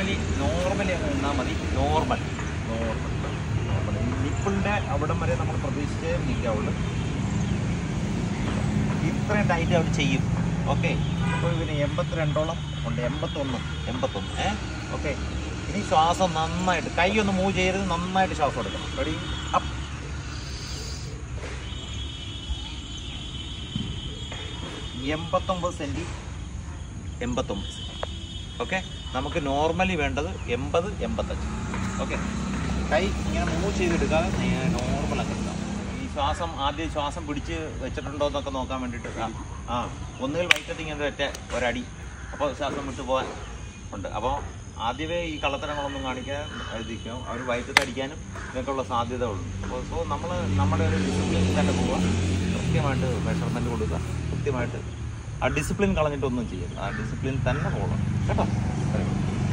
Normally normally അങ്ങ് നിന്നാൽ മതി. നോർമൽ നോർമൽ നോർമൽ നിപ്പിളിന്റെ അവിടം വരെ നമ്മൾ പ്രതീക്ഷിച്ചേ നിൽക്കാവുള്ളൂ. ഇത്രയും ടൈറ്റ് അവർ ചെയ്യും. ഓക്കെ അപ്പോൾ ഇവന് എൺപത്തിരണ്ടോളം ഉണ്ട്. എൺപത്തൊന്ന്. എൺപത്തൊന്ന്. ഏ? ഓക്കെ ഇനി ശ്വാസം നന്നായിട്ട് കൈ ഒന്ന് മൂവ് ചെയ്യരുത്. നന്നായിട്ട് ശ്വാസം എടുക്കണം. റെഡി അപ്പ് എൺപത്തൊമ്പത് സെന്റി എൺപത്തൊമ്പത് സെന്റി ഓക്കെ? നമുക്ക് നോർമലി വേണ്ടത് എൺപത് എൺപത്തഞ്ച്. ഓക്കെ? കൈ ഇങ്ങനെ മൂവ് ചെയ്തെടുക്കാതെ നോർമൽ ആക്കി എടുക്കാം. ഈ ശ്വാസം ആദ്യം ശ്വാസം പിടിച്ച് വെച്ചിട്ടുണ്ടോ എന്നൊക്കെ നോക്കാൻ വേണ്ടിയിട്ട് ആ, ഒന്നുകിൽ വൈറ്റത്ത് ഇങ്ങനെ ഒറ്റ ഒരടി. അപ്പോൾ ശ്വാസം വിട്ടു പോകാൻ ഉണ്ട്. അപ്പോൾ ആദ്യമേ ഈ കള്ളത്തരങ്ങളൊന്നും കാണിക്കാൻ എഴുതിക്കും. അവർ വയറ്റത്ത് അടിക്കാനും ഇതിനൊക്കെയുള്ള സാധ്യത ഉള്ളൂ അപ്പോൾ സോ നമ്മൾ നമ്മുടെ ഒരു ഡിസിപ്ലിൻ തന്നെ പോവുക കൃത്യമായിട്ട് മെഷർമെന്റ് കൊടുക്കുക. കൃത്യമായിട്ട് ആ ഡിസിപ്ലിൻ കളഞ്ഞിട്ടൊന്നും ചെയ്യരുത്. ആ ഡിസിപ്ലിൻ തന്നെ പോകണം. やっぱ